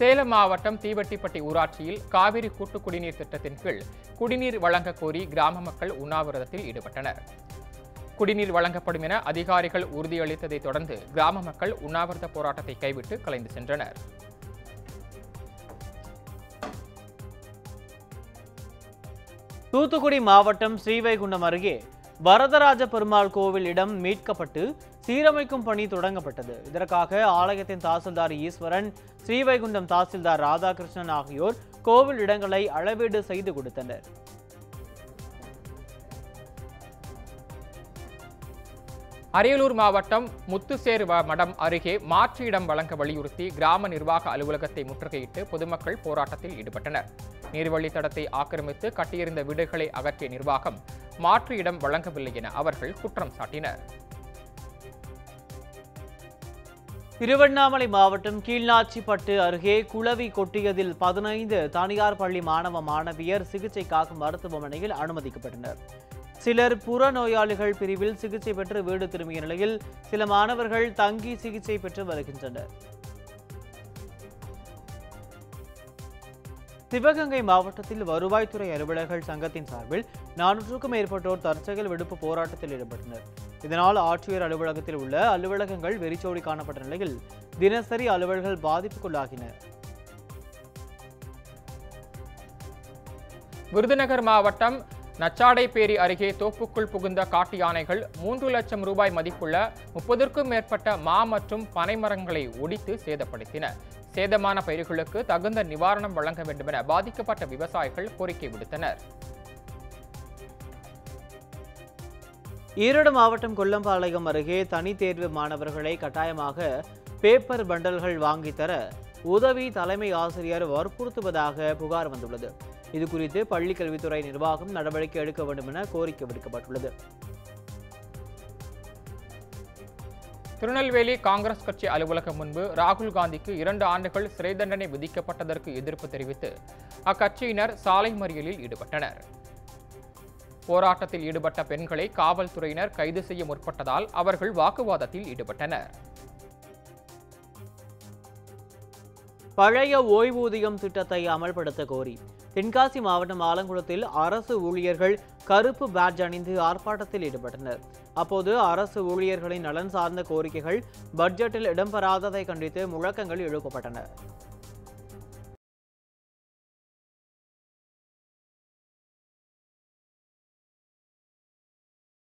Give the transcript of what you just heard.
சேலம் மாவட்டம் தீவட்டிப்பட்டி ஊராட்சியில் காவிரி கூட்டு குடிநீர் திட்டத்தின் கீழ் குடிநீர் வழங்க கோரி கிராம மக்கள் உண்ணாவிரதத்தில் ஈடுபட்டனர். குடிநீர் வழங்கப்படும் என அதிகாரிகள் உறுதியளித்ததை தொடர்ந்து கிராம மக்கள் உண்ணாவிரத போராட்டத்தை கைவிட்டு கலைந்து சென்றனர். தூத்துக்குடி மாவட்டம் ஸ்ரீவைகுண்டம் அருகே வரதராஜ பெருமாள் கோவில் இடம் மீட்கப்பட்டு சீரமைக்கும் பணி தொடங்கப்பட்டது. இதற்காக ஆலயத்தின் தாசில்தார் ஈஸ்வரன் ஸ்ரீவைகுண்டம் தாசில்தார் ராதாகிருஷ்ணன் ஆகியோர் கோவில் இடங்களை அளவீடு செய்து கொடுத்தனர். அரியலூர் மாவட்டம் முத்துசேர் மடம் அருகே மாற்று இடம் வழங்க வலியுறுத்தி கிராம நிர்வாக அலுவலகத்தை முற்றுகையிட்டு பொதுமக்கள் போராட்டத்தில் ஈடுபட்டனர். நீர்வழித்தடத்தை ஆக்கிரமித்து கட்டியிருந்த வீடுகளை அகற்றிய நிர்வாகம் மாற்று இடம் வழங்கவில்லை என அவர்கள் குற்றம் சாட்டினர். திருவண்ணாமலை மாவட்டம் கீழ்நாச்சிப்பட்டு அருகே குளவி கொட்டியதில் பதினைந்து தனியார் பள்ளி மாணவ மாணவியர் சிகிச்சைக்காக மருத்துவமனையில் அனுமதிக்கப்பட்டனர். சிலர் புறநோயாளிகள் பிரிவில் சிகிச்சை பெற்று வீடு திரும்பிய நிலையில் சில மாணவர்கள் தங்கி சிகிச்சை பெற்று வருகின்றனர். சிவகங்கை மாவட்டத்தில் வருவாய்த்துறை அலுவலர்கள் சங்கத்தின் சார்பில் நானூற்றுக்கும் மேற்பட்டோர் தற்செயல் விடுப்பு போராட்டத்தில் ஈடுபட்டனர். இதனால் ஆட்சியர் அலுவலகத்தில் உள்ள அலுவலகங்கள் வெறிச்சோடி காணப்பட்ட நிலையில் தினசரி அலுவல்கள் பாதிப்புக்குள்ளாகின விருதுநகர் மாவட்டம் நச்சாடைப்பேரி அருகே தோப்புக்குள் புகுந்த காட்டு யானைகள் மூன்று லட்சம் ரூபாய் மதிப்புள்ள முப்பதற்கும் மேற்பட்ட மா மற்றும் பனை மரங்களை ஒடித்து சேதப்படுத்தின. சேதமான பயிர்களுக்கு தகுந்த நிவாரணம் வழங்க வேண்டும் என பாதிக்கப்பட்ட விவசாயிகள் கோரிக்கை விடுத்தனர். ஈரோடு மாவட்டம் கொல்லம்பாளையம் அருகே தனி தேர்வு மாணவர்களை கட்டாயமாக பேப்பர் பண்டல்கள் வாங்கித் தர உதவி தலைமை ஆசிரியர் வற்புறுத்துவதாக புகார் வந்துள்ளது. இது குறித்து பள்ளி கல்வித்துறை நிர்வாகம் நடவடிக்கை எடுக்க வேண்டும் என கோரிக்கை விடுக்கப்பட்டுள்ளது. திருநெல்வேலி காங்கிரஸ் கட்சி அலுவலகம் முன்பு ராகுல் காந்திக்கு இரண்டு ஆண்டுகள் சிறை தண்டனை விதிக்கப்பட்டதற்கு எதிர்ப்பு தெரிவித்து அக்கட்சியினர் சாலை மறியலில் ஈடுபட்டனர். போராட்டத்தில் ஈடுபட்ட பெண்களை காவல்துறையினர் கைது செய்ய முற்பட்டதால் அவர்கள் வாக்குவாதத்தில் ஈடுபட்டனர். பழைய ஓய்வூதியம் திட்டத்தை அமல்படுத்த கோரி. தென்காசி மாவட்டம் ஆலங்குளத்தில் அரசு ஊழியர்கள் கருப்பு பேட்ஜ் அணிந்து ஆர்ப்பாட்டத்தில் ஈடுபட்டனர். அப்போது அரசு ஊழியர்களின் நலன் சார்ந்த கோரிக்கைகள் பட்ஜெட்டில் இடம்பெறாததை கண்டித்து முழக்கங்கள் எழுப்பப்பட்டன.